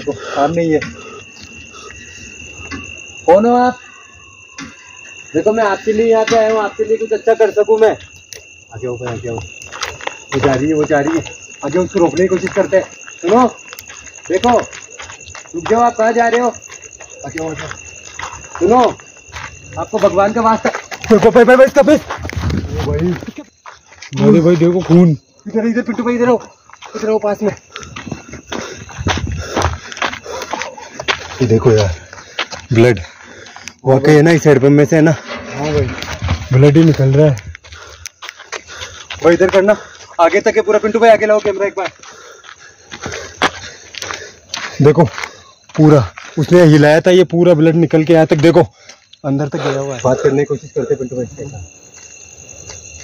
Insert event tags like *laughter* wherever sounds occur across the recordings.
देखो सामने ही। है कौन हो आप? देखो मैं आपके लिए यहाँ पे आया हूँ आपके लिए कुछ अच्छा कर सकूँ मैं? आगे हो भाई आगे हो वो जा रही है वो जा रही है। आगे उसको रोकने की कोशिश करते हैं। सुनो देखो रुक जाओ आप कहाँ जा रहे हो? आगे हो जाओ सुनो आपको भगवान का वास्ता देखो भाई भाई भाई इसका भाई। अरे भाई देखो खून। इधर इधर पिंटू भाई इधर आओ। इधर आओ पास में। ये देखो यार ब्लड वाकई है ना, इस हेडपम्प में से है ना? हाँ भाई ब्लड ही निकल रहा है। वो इधर करना। आगे तक है पूरा, पिंटू भाई, आगे लाओ कैमरा एक बार। देखो, पूरा। उसने हिलाया था, ये पूरा ब्लड निकल के यहाँ तक, देखो। अंदर तक गया हुआ है। बात करने की कोशिश करते पिंटू भाई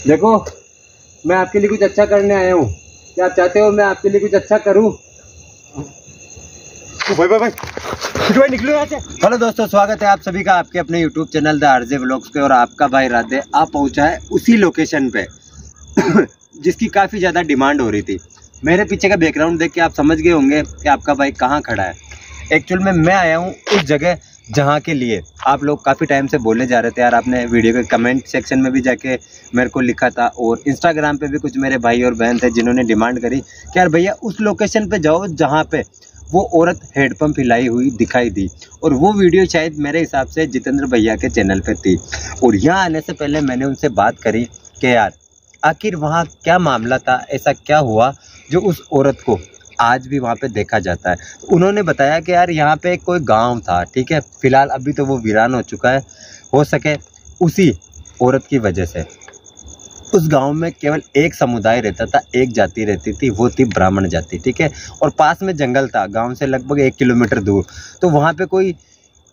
देखो, मैं आपके लिए कुछ अच्छा करने आया हूँ। क्या आप चाहते हो मैं आपके लिए कुछ अच्छा करूँ? भाई भाई भाई। भाई निकलो यहाँ से। हेलो दोस्तों स्वागत है आप सभी का आपके अपने YouTube channel the RJ vlogs पे और आपका भाई राधे आप पहुँचा है उसी लोकेशन पे। *coughs* जिसकी काफ़ी ज़्यादा डिमांड हो रही थी। मेरे पीछे का बैकग्राउंड देख के आप समझ गए होंगे कि आपका भाई कहाँ खड़ा है। एक्चुअल में मैं आया हूँ उस जगह जहाँ के लिए। आप लोग काफ़ी टाइम से बोले जा रहे थे यार आपने वीडियो के कमेंट सेक्शन में भी जाके मेरे को लिखा था और इंस्टाग्राम पे भी कुछ मेरे भाई और बहन थे जिन्होंने डिमांड करी कि यार भैया उस लोकेशन पे जाओ जहाँ पे वो औरत हेडपम्प हिलाई हुई दिखाई दी। और वो वीडियो शायद मेरे हिसाब से जितेंद्र भैया के चैनल पर थी। और यहाँ आने से पहले मैंने उनसे बात करी कि यार, आखिर वहाँ क्या मामला था? ऐसा क्या हुआ जो उस औरत को आज भी वहाँ पे देखा जाता है? तो उन्होंने बताया कि यार, यहाँ पे कोई गाँव था, ठीक है? फ़िलहाल अभी तो वो वीरान हो चुका है। हो सके उसी औरत की वजह से। उस गाँव में केवल एक समुदाय रहता था, एक जाति रहती थी, वो थी ब्राह्मण जाति, ठीक है? और पास में जंगल था, गाँव से लगभग एक किलोमीटर दूर। तो वहाँ पे कोई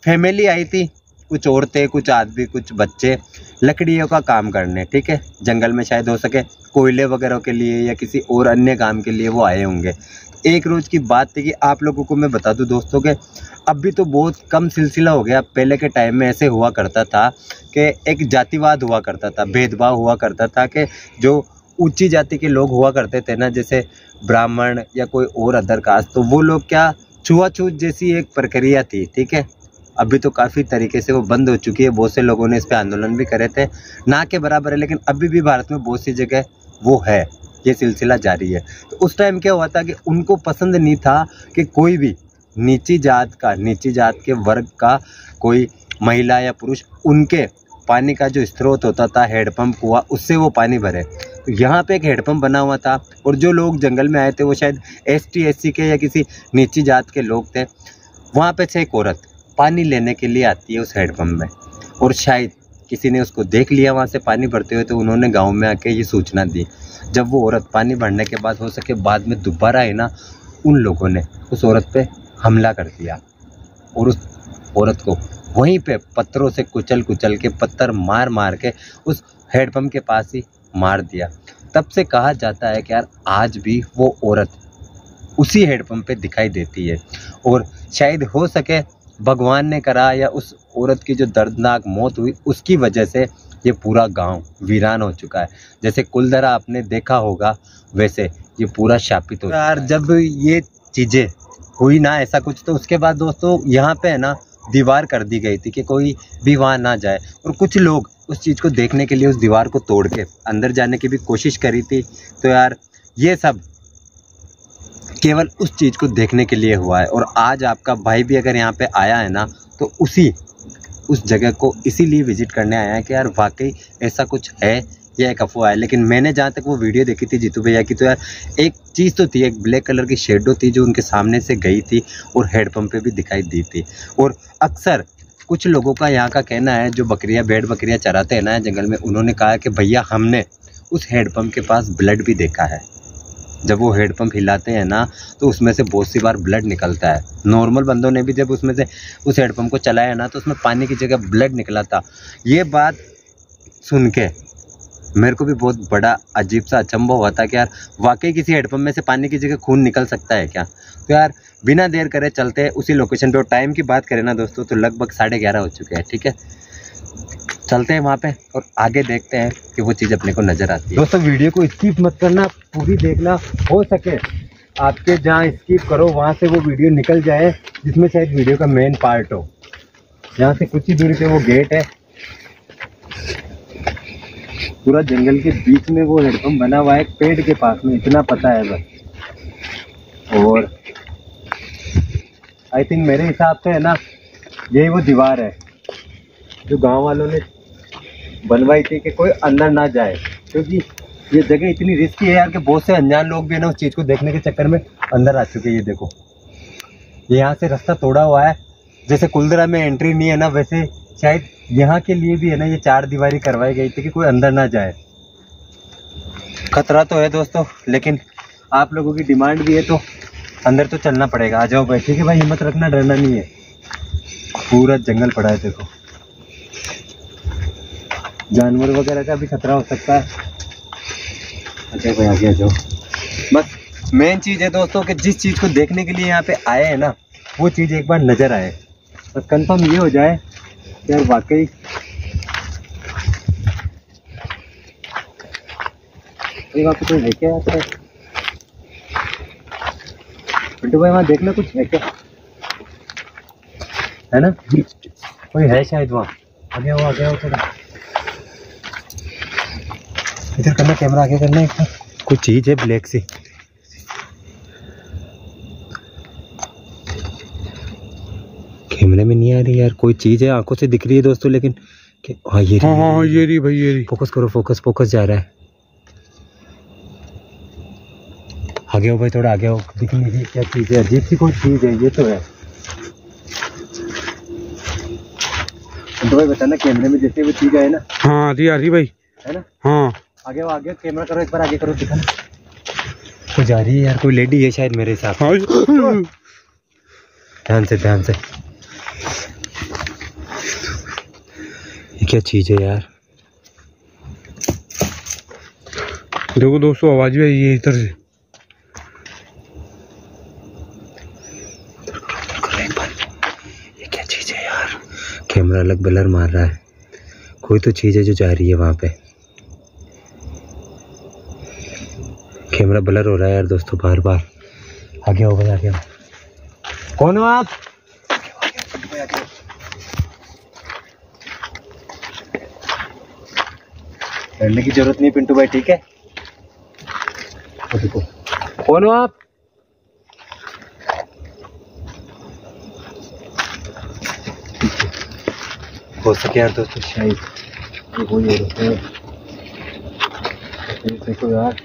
फैमिली आई थी, कुछ औरतें, कुछ आदमी, कुछ बच्चे, लकड़ियों का काम करने, ठीक है? जंगल में शायद हो सके, कोयले वगैरह के लिए या किसी और अन्य काम के लिए वो आए होंगे। एक रोज़ की बात थी कि आप लोगों को मैं बता दूँ दोस्तों के, अभी तो बहुत कम सिलसिला हो गया। पहले के टाइम में ऐसे हुआ करता था कि एक जातिवाद हुआ करता था, भेदभाव हुआ करता था कि जो ऊँची जाति के लोग हुआ करते थे ना, जैसे ब्राह्मण या कोई और अदर कास्ट तो वो लोग क्या छुआछूत जैसी एक प्रक्रिया थी, ठीक है? अभी तो काफ़ी तरीके से वो बंद हो चुकी है, बहुत से लोगों ने इस पर आंदोलन भी करे थे, ना के बराबर है, लेकिन अभी भी भारत में बहुत सी जगह वो है। ये सिलसिला जारी है। तो उस टाइम क्या हुआ था कि उनको पसंद नहीं था कि कोई भी नीची जात का, नीची जात के वर्ग का कोई महिला या पुरुष उनके पानी का जो स्रोत होता था हेडपम्प हुआ, उससे वो पानी भरे। तो यहाँ पे एक हेडपम्प बना हुआ था और जो लोग जंगल में आए थे, वो शायद एस टी के या किसी नीची जात के लोग थे, वहाँ पे से एक औरत पानी लेने के लिए आती है उस हेडपम्प में और शायद किसी ने उसको देख लिया, वहाँ से पानी भरते हुए तो उन्होंने गाँव में आके ये सूचना दी। जब वो औरत पानी भरने के बाद, हो सके बाद में दोबारा है ना, उन लोगों ने उस औरत पे हमला कर दिया और उस औरत को वहीं पे पत्थरों से कुचल कुचल के पत्थर मार मार के उस हेडपम्प के पास ही मार दिया। तब से कहा जाता है कि यार, आज भी वो औरत उसी हेडपम्प पे दिखाई देती है और शायद हो सके भगवान ने करा या उस औरत की जो दर्दनाक मौत हुई उसकी वजह से ये पूरा गाँव वीरान हो चुका है। जैसे कुलधरा आपने देखा होगा वैसे ये पूरा शापित हो यार जब ये चीज़ें हुई ना ऐसा कुछ तो उसके बाद दोस्तों यहाँ पे है ना दीवार कर दी गई थी कि कोई भी वहाँ ना जाए। और कुछ लोग उस चीज़ को देखने के लिए उस दीवार को तोड़ के अंदर जाने की भी कोशिश करी थी। तो यार ये सब केवल उस चीज़ को देखने के लिए हुआ है। और आज आपका भाई भी अगर यहाँ पे आया है ना तो उसी उस जगह को इसीलिए विज़िट करने आया है कि यार वाकई ऐसा कुछ है, या एक अफवाह है। लेकिन मैंने जहाँ तक वो वीडियो देखी थी जीतू भैया की तो यार एक चीज़ तो थी, एक ब्लैक कलर की शेडो थी जो उनके सामने से गई थी और हेडपम्प पे भी दिखाई दी थी। और अक्सर कुछ लोगों का यहाँ का कहना है, जो बकरियाँ भेड़ बकरियाँ चराते हैं ना जंगल में, उन्होंने कहा कि भैया हमने उस हेडपम्प के पास ब्लड भी देखा है। जब वो हेडपम्प हिलाते हैं ना तो उसमें से बहुत सी बार ब्लड निकलता है। नॉर्मल बंदों ने भी जब उसमें से उस हेडपम्प को चलाया ना तो उसमें पानी की जगह ब्लड निकला था। ये बात सुन के मेरे को भी बहुत बड़ा अजीब सा अचंभव हुआ था कि यार, वाकई किसी हेडपम्प में से पानी की जगह खून निकल सकता है क्या? तो यार, बिना देर करे चलते उसी लोकेशन पे, और टाइम की बात करें ना दोस्तों तो लगभग साढ़े ग्यारह हो चुके हैं, ठीक है? चलते हैं वहाँ पे और आगे देखते हैं कि वो चीज़ अपने को नज़र आती है। दोस्तों, वीडियो को स्किप मत करना, पूरी देखना, हो सके। आपके जहाँ स्किप करो, वहाँ से वो वीडियो निकल जाए, जिसमें शायद वीडियो का मेन पार्ट हो। यहाँ से कुछ ही दूरी पे वो गेट है। पूरा जंगल के बीच में वो हेडपम्प बना हुआ है, पेड़ के पास में, इतना पता है बस। और आई थिंक मेरे हिसाब से है ना, यही वो दीवार है, जो गाँव वालों ने बनवाई थी कि कोई अंदर ना जाए। क्योंकि ये जगह इतनी रिस्की है यार कि बहुत से अनजान लोग भी है ना उस चीज़ को देखने के चक्कर में अंदर आ चुके हैं, ये देखो। ये यहाँ से रास्ता तोड़ा हुआ है। जैसे कुलदरा में एंट्री नहीं है ना, वैसे शायद यहाँ के लिए भी है ना, ये चार दीवारी करवाई गई थी कि कोई अंदर ना जाए। खतरा तो है दोस्तों, लेकिन आप लोगों की डिमांड भी है तो अंदर तो चलना पड़ेगा। आ जाओ भाई, ठीक है भाई, हिम्मत रखना, डरना नहीं है। पूरा जंगल पड़ा है, देखो। जानवर वगैरह का भी खतरा हो सकता है। अच्छा भाई, आगे जाओ। बस मेन चीज़ है दोस्तों कि जिस चीज़ को देखने के लिए यहाँ पे आए हैं ना, वो चीज़ एक बार नज़र आए। बस कंफर्म ये हो जाए यार वाकई वहाँ कोई है क्या पिंटू भाई, वहाँ देखना कुछ है क्या? है ना? कोई है शायद वहाँ? आगे आओ आगे आओ थोड़ा। इधर करना कैमरा आगे करना बार। कोई चीज़ है ब्लैक सी। कैमरे में नहीं आ रही यार कोई चीज़ है आँखों से दिख रही है दोस्तों लेकिन हाँ ये हाँ हाँ हाँ, ये रही भाई ये रही। फोकस करो फोकस फोकस जा रहा है। आगे हो भाई थोड़ा आगे हो दिख नहीं क्या चीज़ है अजीब सी कोई चीज़ है ये तो है। तो भाई बताना कैमरे में जैसे वो चीज़ है ना। हाँ रही आ रही भाई। है ना? हाँ। आगे हो आगे कैमरा करो एक बार आगे करो दिखाना कोई जा रही है यार कोई लेडी है शायद मेरे हिसाब से हाँ। ध्यान से ध्यान से। ये क्या चीज़ है यार? देखो दोस्तों आवाज़ भी आई है इधर से। ये क्या चीज़ है यार? कैमरा अलग ब्लर मार रहा है। कोई तो चीज़ है जो जा रही है वहाँ पे। कैमरा ब्लर हो रहा है यार दोस्तों बार बार। आगे हो भाई आगे हो कौन हो आप? डरने की ज़रूरत नहीं पिंटू भाई ठीक है? देखो कौन हो आप? हो सके यार दोस्तों शायद। देखो यार।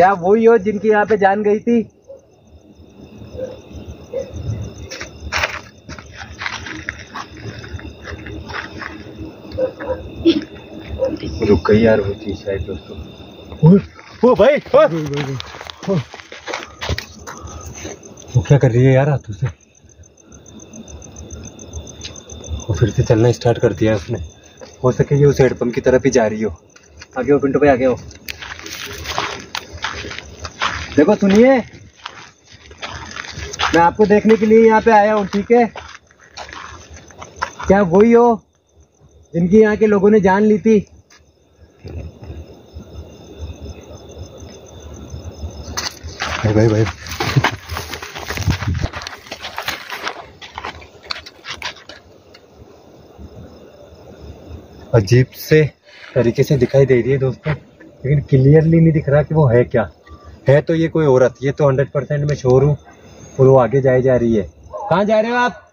क्या वही हो जिनकी यहाँ पे जान गई थी? रुक गई यार वो चीज़ शायद दोस्तों। ओ भाई ओ! वो क्या कर रही है यार हाथों से? वो फिर से चलना स्टार्ट कर दिया उसने। हो सके ये उस हेडपम्प की तरफ़ ही जा रही हो। आगे हो पिंटू भाई आगे हो। देखो सुनिए। मैं आपको देखने के लिए यहाँ पे आया हूँ, ठीक है? क्या वही हो जिनकी यहाँ के लोगों ने जान ली थी? भाई भाई भाई। अजीब से तरीके से दिखाई दे रही है दोस्तों, लेकिन क्लियरली नहीं दिख रहा कि वो है क्या। है तो ये कोई औरत, ये तो हंड्रेड परसेंट मैं श्योर हूँ। और वो आगे जाए जा रही है। कहाँ जा रहे हो आप?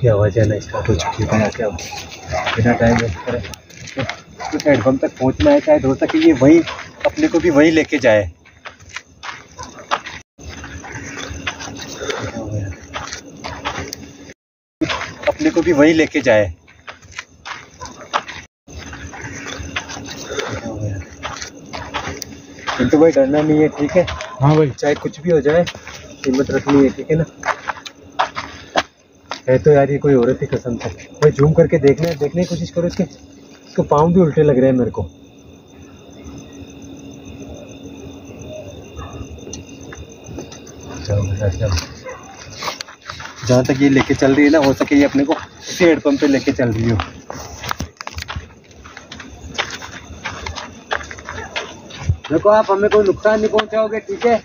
की आवाज़ आना स्टार्ट हो चुकी है। क्या बिना टाइम वेस्ट करे। कुछ हेडपम्प तक पहुँचना है, शायद हो सके ये वही, अपने को भी वही लेके जाए। अपने को भी वही लेके जाए। भाई डरना नहीं है ठीक है? हाँ भाई। चाहे कुछ भी हो जाए हिम्मत रखनी है ठीक है ना? है तो यार ये कोई औरत ही कसम से। भाई जूम करके देखने देखने की कोशिश करो इसके। इसको पाँव भी उल्टे लग रहे हैं मेरे को। चलो जहाँ तक ये लेके चल रही है ना हो सके ये अपने को इसी हेडपम्प पे लेके चल रही हो। देखो आप हमें कोई नुकसान नहीं पहुंचाओगे ठीक है?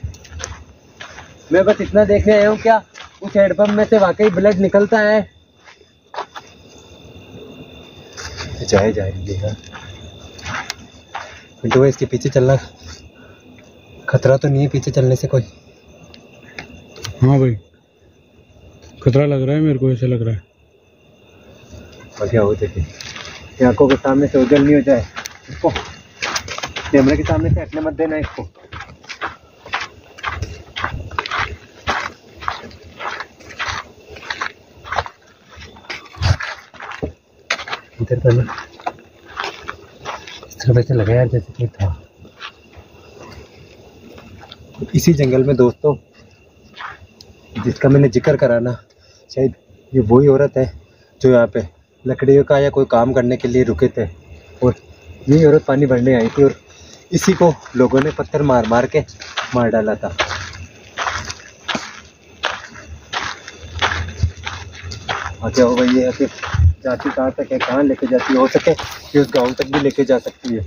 मैं बस इतना देखने आया हूँ क्या उस हेडपम्प में से वाकई ब्लड निकलता है? जाए पिंटू भाई इसके पीछे चलना। खतरा तो नहीं है पीछे चलने से कोई। हाँ भाई। खतरा लग रहा है मेरे को ऐसा लग रहा है। बढ़िया हो देखिए आँखों के सामने से उजल नहीं हो जाए। इसको कैमरे के सामने से हटने मत देना इसको। इधर तरफ़ ऐसे लगा यार जैसे कोई था। इसी जंगल में दोस्तों, जिसका मैंने ज़िक्र करा ना, शायद ये वही औरत है जो यहाँ पे लकड़ियों का या कोई काम करने के लिए रुके थे। और यही औरत पानी भरने आई थी और इसी को लोगों ने पत्थर मार मार के मार डाला था। आगे हो भाई, ये फिर जाती कहाँ तक है, कहाँ लेके जाती है? हो सके कि उस गाँव तक भी लेके जा सकती है?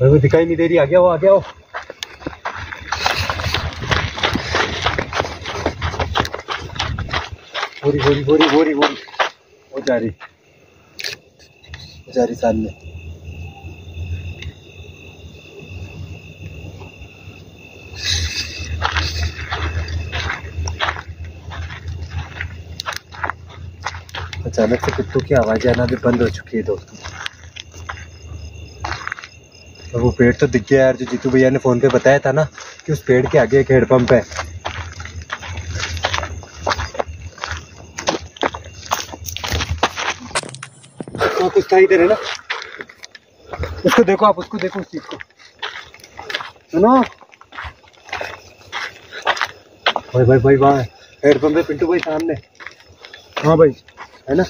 भाई, वो दिखाई नहीं दे रही। आगे हो आगे हो बोरी बोरी बोरी बोरी बोरी। वो जा रही। जा रही सामने। अचानक से कुत्तों की आवाज़ आना भी बंद हो चुकी है दोस्तों। और वो पेड़ तो दिख गया यार, जो जीतू भैया ने फ़ोन पे बताया था ना, कि उस पेड़ के आगे एक हेडपम्प है। तो कुछ था इधर, है ना? उसको देखो आप, उसको देखो उस चीज़ को। सुनो। भाई भाई भाई, वहाँ हेडपम्प है पिंटू भाई, सामने। हाँ भाई। है ना?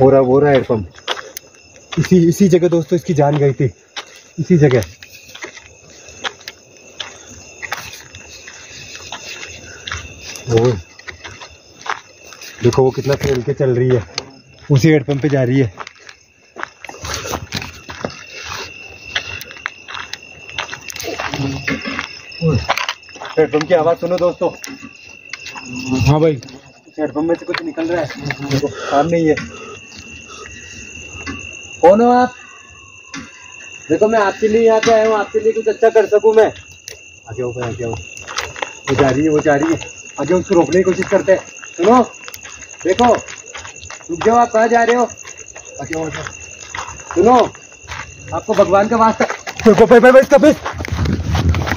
हो रहा हो रहा हेडपम्प इसी इसी जगह दोस्तों, इसकी जान गई थी। इसी जगह। वो देखो वो कितना खेल के चल रही है। उसी हेडपम्प पे जा रही है। हेडपम्प की आवाज़ सुनो दोस्तों। हाँ भाई। हेडपम्प में से कुछ निकल रहा है। देखो सामने ही है। कौन हो आप? देखो मैं आपके लिए यहाँ पे आया हूँ आपके लिए कुछ अच्छा कर सकूँ मैं। आगे हो भाई आगे हो वो जा रही है वो जा रही है। आगे उसको रोकने की कोशिश करते हैं। सुनो देखो रुक जाओ आप कहाँ जा रहे हो? आगे हो सुनो आपको भगवान का वास्ता देखो भाई भाई भाई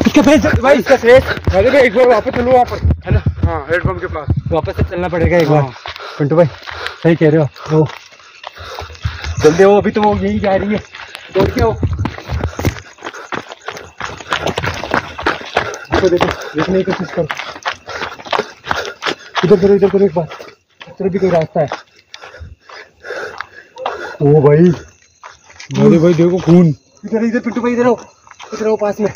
इसका फेस भाई। इसका फेस अरे भाई एक बार वापस चलो वहाँ पर। है ना? हाँ हेडपम्प के पास। वापस से चलना पड़ेगा एक बार। हाँ। पिंटू भाई सही कह रहे हो। जल्दी हो अभी तो वो यही जा रही है। दौड़ के हो? देखो देखो देखने की कोशिश करो। इधर करो इधर करो एक बार। तरफ़ भी कोई रास्ता है। ओ भाई। अरे भाई देखो खून। इधर इधर पिंटू भाई इधर हो इधर हो पास में।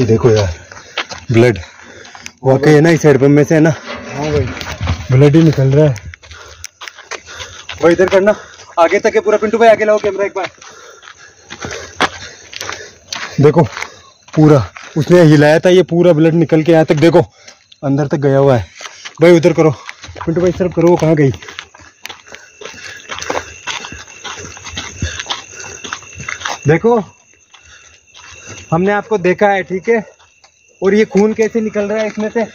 ये देखो यार ब्लड वाकई है ना इस हेडपम्प में से है ना? हाँ भाई। ब्लड ही निकल रहा है। भाई इधर करना आगे तक है पूरा पिंटू भाई आगे लाओ कैमरा एक बार। देखो पूरा। उसने हिलाया था ये पूरा ब्लड निकल के यहाँ तक देखो अंदर तक गया हुआ है। भाई उधर करो। पिंटू भाई तरफ़ करो वो कहाँ गई? देखो हमने आपको देखा है ठीक है? और ये खून कैसे निकल रहा है इसमें से?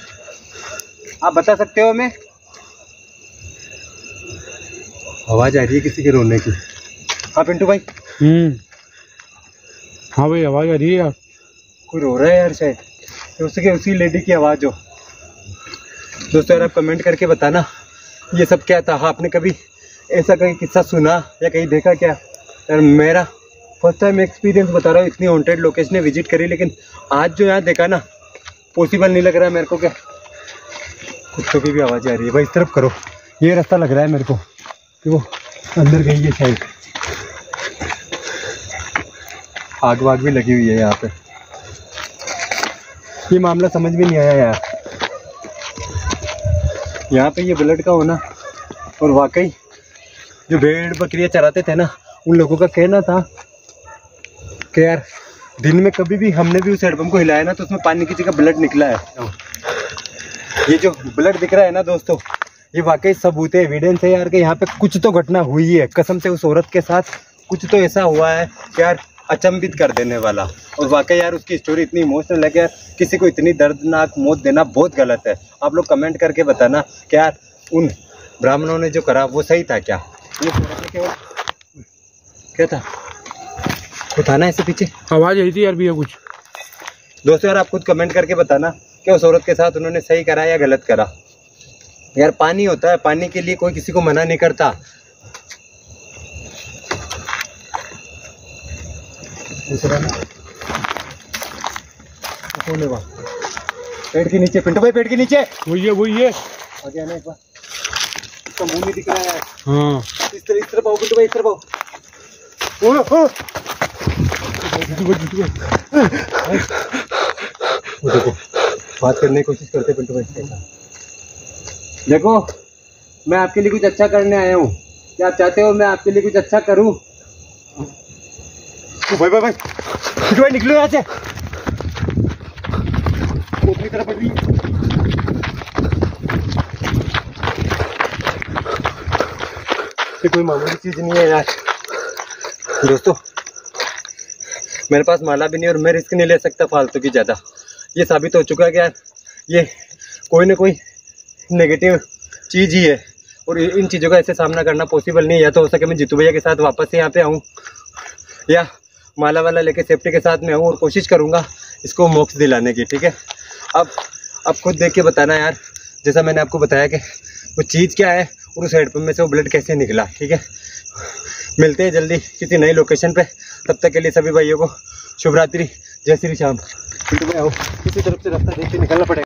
आप बता सकते हो हमें? आवाज़ आ रही है किसी के रोने की। हाँ पिंटू भाई। हम्म। हाँ भाई आवाज़ आ रही है यार। कोई रो रहा है यार शायद। उसके उसी लेडी की आवाज़ हो। दोस्तों यार आप कमेंट करके बताना ये सब क्या था? हाँ, आपने कभी ऐसा कहीं किस्सा सुना या कहीं देखा क्या? यार मेरा फ़र्स्ट टाइम एक्सपीरियंस बता रहा हूँ, इतनी हॉन्टेड लोकेशन विज़िट करी, लेकिन आज जो यहाँ देखा ना पॉसिबल नहीं लग रहा है मेरे को क्या। कुत्तों की भी आवाज़ आ रही है। भाई, इस तरफ़ करो। ये रास्ता लग रहा है मेरे को। कि वो अंदर गई है शायद। आग वाग भी लगी हुई है यहाँ पे। ये मामला समझ में नहीं आया यार। यहाँ पे ये ब्लड का होना, और वाकई जो भेड़ बकरियाँ चराते थे ना, उन लोगों का कहना था कि यार दिन में कभी भी हमने भी उस हेडपम्प को हिलाया ना तो उसमें पानी की जगह ब्लड निकला है। ये जो ब्लड दिख रहा है ना दोस्तों ये वाकई सबूत है एविडेंस है यार कि यहाँ पे कुछ तो घटना हुई है। कसम से उस औरत के साथ कुछ तो ऐसा हुआ है कि यार अचंभित कर देने वाला। और वाकई यार उसकी स्टोरी इतनी इमोशनल है कि यार किसी को इतनी दर्दनाक मौत देना बहुत गलत है। आप लोग कमेंट करके बताना कि यार उन ब्राह्मणों ने जो करा वो सही था क्या? ये क्या था? कुछ था ना ऐसे पीछे। आवाज़ आई थी यार भैया कुछ। दोस्तों यार आप खुद कमेंट करके बताना कि उस औरत के साथ उन्होंने सही करा या गलत करा। यार पानी होता है पानी के लिए कोई किसी को मना नहीं करता। पेड़ के नीचे पिंटू भाई पेड़ के नीचे। वही है वही है। आगे आना एक बार। इसका मुँह नहीं दिख रहा है। हाँ। इस तरह इस तरफ़ आओ पिंटू भाई इस तरफ़ आओ वो देखो बात करने की कोशिश करते पिंटू भाई। देखो मैं आपके लिए कुछ अच्छा करने आया हूँ। क्या आप चाहते हो मैं आपके लिए कुछ अच्छा करूँ? भाई भाई भाई। पिंटू भाई निकलो यहाँ से। तरफ़ कोई मामूली चीज़ नहीं है यार। दोस्तों मेरे पास माला भी नहीं और मैं रिस्क नहीं ले सकता फालतू की ज़्यादा। ये साबित हो चुका है कि यार, ये कोई ना कोई नेगेटिव चीज़ ही है। और इन चीज़ों का ऐसे सामना करना पॉसिबल नहीं है। या तो हो सके मैं जीतू भैया के साथ वापस से यहाँ पे आऊँ, या माला वाला लेके सेफ्टी के साथ में आऊँ और कोशिश करूँगा इसको मोक्ष दिलाने की, ठीक है? अब अब खुद देख के बताना यार, जैसा मैंने आपको बताया कि वो चीज़ क्या है और उस हेडपम्प में से वो ब्लड कैसे निकला, ठीक है? मिलते हैं जल्दी किसी नई लोकेशन पे। तब तक के लिए सभी भाइयों को शुभ रात्रि जय श्री श्याम। आओ किसी तरफ़ से रास्ता देख के निकलना पड़ेगा।